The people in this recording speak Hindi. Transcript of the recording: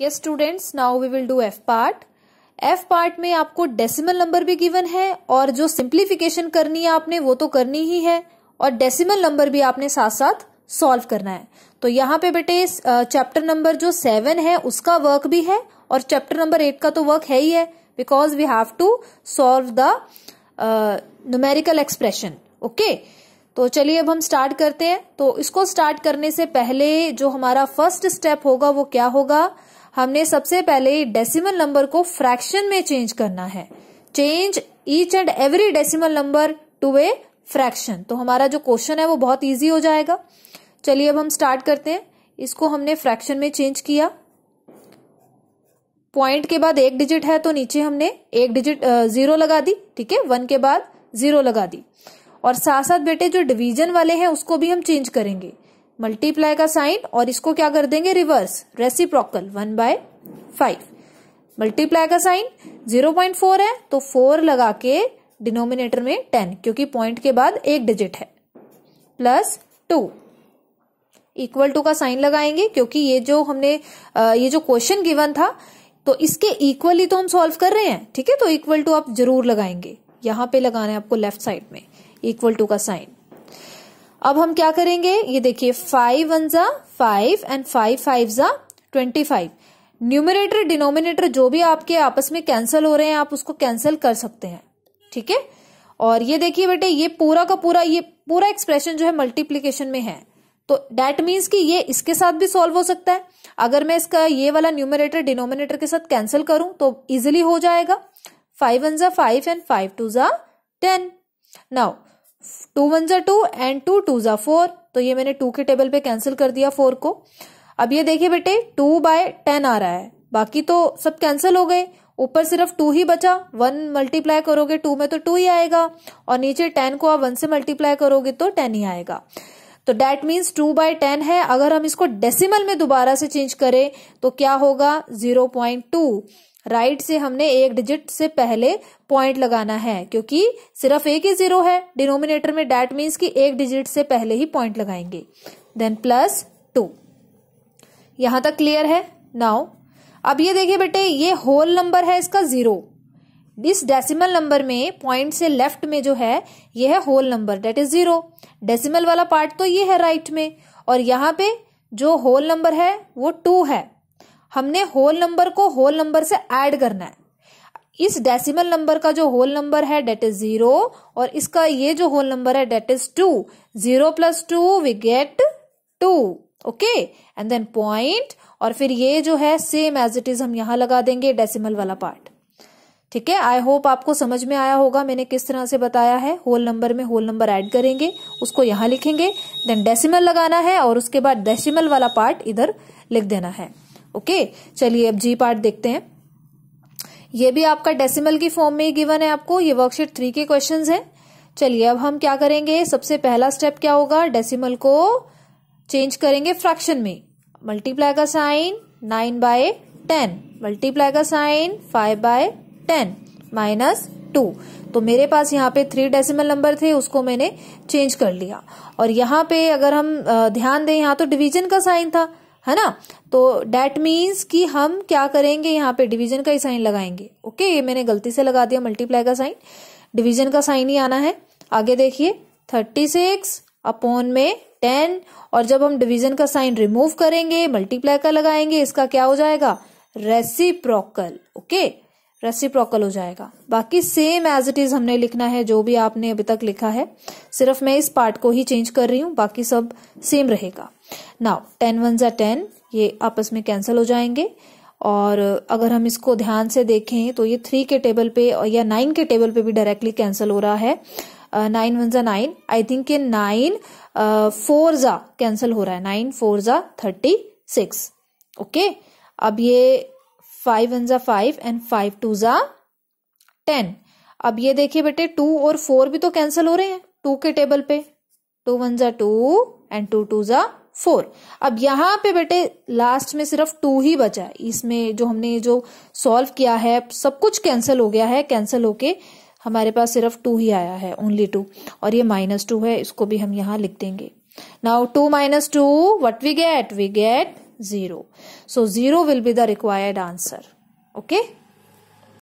Yes students now we will do F part F part में आपको डेसिमल नंबर भी गिवन है और जो सिंप्लीफिकेशन करनी है आपने, वो तो करनी ही है और डेसिमल नंबर भी आपने साथ साथ सॉल्व करना है। तो यहाँ पे बेटे चैप्टर नंबर जो सेवन है, उसका वर्क भी है और चैप्टर नंबर एट का तो वर्क है ही है because we have to solve the numerical expression okay तो चलिए अब हम स्टार्ट करते हैं। तो इसको स्टार्ट करने से पहले जो हमारा फ़र्स्ट स्टेप होगा, वो क्या होगा? हमने सबसे पहले डेसिमल नंबर को फ्रैक्शन में चेंज करना है। Change each and every decimal number to a fraction तो हमारा जो क्वेश्चन है वो बहुत इजी हो जाएगा। चलिए अब हम स्टार्ट करते हैं। इसको हमने फ्रैक्शन में चेंज किया। पॉइंट के बाद एक डिजिट है तो नीचे हमने एक डिजिट ज़ीरो लगा दी, ठीक है? वन के बाद ज़ीरो लगा दी। और साथ साथ बेटे जो डिवीज़न वाले हैं उसको भी हम चेंज करेंगे। मल्टीप्लाई का साइन और इसको क्या कर देंगे? Reverse reciprocal one by five multiply का साइन ज़ीरो पॉइंट फोर है तो फोर लगा के डिनोमिनेटर में टेन क्योंकि पॉइंट के बाद एक डिजिट है। प्लस टू इक्वल टू का साइन लगाएँगे, क्योंकि ये जो हमने ये जो क्वेश्चन गिवन था तो इसके इक्वली तो हम सॉल्व कर रहे हैं, ठीक है? तो इक्वल टू आप ज़रूर लगाएँगे। यहाँ पे लगाना है आपको लेफ़्ट साइड में इक्वल टू का साइन। अब हम क्या करेंगे? ये देखिए फाइव वन जा फाइव एंड फाइव फाइव जा ट्वेंटी फाइव न्यूमिनेटर डिनोमिनेटर जो भी आपके आपस में कैंसिल हो रहे हैं, आप उसको कैंसिल कर सकते हैं। ठीक है? और ये देखिए बेटे, ये पूरा का पूरा, ये पूरा एक्सप्रेशन जो है मल्टीप्लीकेशन में है। तो डेट मीन्स कि ये इसके साथ भी सॉल्व हो सकता है। अगर मैं इसका ये वाला न्यूमिनेटर डिनोमिनेटर के साथ कैंसिल करूँ तो इजिली हो जाएगा। फाइव वन जा फाइव एंड फाइव टू जा टेन नाउ टू वन जा टू एंड टू टू जा फोर तो ये मैंने टू के टेबल पे कैंसिल कर दिया फोर को। अब ये देखिए बेटे, टू बाय टेन आ रहा है। बाकी तो सब कैंसिल हो गए। ऊपर सिर्फ़ टू ही बचा। वन मल्टीप्लाई करोगे, टू में तो टू ही आएगा। और नीचे टेन को आप वन से मल्टीप्लाई करोगे तो टेन ही आएगा। तो that means two by ten है। अगर हम इसको डेसिमल में दोबारा से चेंज करें तो क्या होगा? ज़ीरो पॉइंट टू राइट से हमने एक डिजिट से पहले पॉइंट लगाना है, क्योंकि सिर्फ़ एक ही ज़ीरो है। डिनोमिनेटर में डेट मीन्स कि एक डिजिट से पहले ही पॉइंट लगाएँगे। देन प्लस टू यहाँ तक क्लियर है? नाउ अब ये देखिए बेटे, ये होल नंबर है इसका ज़ीरो इस डेसिमल नंबर में पॉइंट से लेफ़्ट में जो है, यह है whole number that is zero decimal वाला पार्ट तो ये है राइट में। और यहाँ पे जो होल नंबर है, वो टू है। हमने होल नंबर को होल नंबर से ऐड करना है। इस डेसिमल नंबर का जो होल नंबर है डेट इज़ ज़ीरो और इसका ये जो होल नंबर है that is two zero plus two we get two okay and then point और फिर ये जो है सेम एज इट इज़ हम यहाँ लगा देंगे डेसिमल वाला पार्ट ठीक है? आई होप आपको समझ में आया होगा मैंने किस तरह से बताया है। होल नंबर में होल नंबर ऐड करेंगे, उसको यहाँ लिखेंगे देन डेसिमल लगाना है और उसके बाद डेसिमल वाला पार्ट इधर लिख देना है। ओके चलिए अब जी पार्ट देखते हैं। ये भी आपका डेसिमल की फॉर्म में ही गिवन है आपको। ये वर्कशीट थ्री के क्वेश्चन है। चलिए अब हम क्या करेंगे? सबसे पहला स्टेप क्या होगा? डेसिमल को चेंज करेंगे फ्रैक्शन में। मल्टीप्लाई का sign nine by ten multiply का sign five by ten minus two. तो मेरे पास यहाँ पे थ्री डेसिमल नंबर थे, उसको मैंने चेंज कर लिया। और यहाँ पे अगर हम ध्यान दें, यहाँ तो डिवीज़न का साइन था, है ना? तो डेट मीन्स कि हम क्या करेंगे, यहाँ पे डिवीज़न का ही साइन लगाएँगे। ओके ये मैंने गलती से लगा दिया मल्टीप्लाई का साइन डिवीज़न का साइन ही आना है। आगे देखिए थर्टी सिक्स अपॉन में टेन और जब हम डिवीज़न का साइन रिमूव करेंगे मल्टीप्लाई का लगाएँगे, इसका क्या हो जाएगा? रेसिप्रोकल ओके रेसिप्रोकल हो जाएगा। बाकी सेम एज इट इज़ हमने लिखना है, जो भी आपने अभी तक लिखा है, सिर्फ़ मैं इस पार्ट को ही चेंज कर रही हूँ, बाकी सब सेम रहेगा। नाउ टेन वन जा टेन ये आपस में कैंसिल हो जाएँगे। और अगर हम इसको ध्यान से देखें तो ये थ्री के टेबल पे या नाइन के टेबल पे भी डायरेक्टली कैंसिल हो रहा है। नाइन वन जा नाइन आई थिंक ये नाइन फोर जा कैंसिल हो रहा है। नाइन फोर जा थर्टी सिक्स ओके अब ये फाइव वन जा फाइव एंड फाइव टू जा टेन अब ये देखिए बेटे टू और फोर भी तो कैंसिल हो रहे हैं टू के टेबल पे। टू वन जा टू एंड टू टू जा फोर अब यहाँ पे बेटे लास्ट में सिर्फ़ टू ही बचा है। इसमें जो हमने जो सॉल्व किया है, सब कुछ कैंसिल हो गया है। कैंसिल होके हमारे पास सिर्फ़ टू ही आया है ओनली टू और ये माइनस टू है, इसको भी हम यहाँ लिख देंगे। Now two minus two what we get we get zero. So zero will be the required answer. Okay.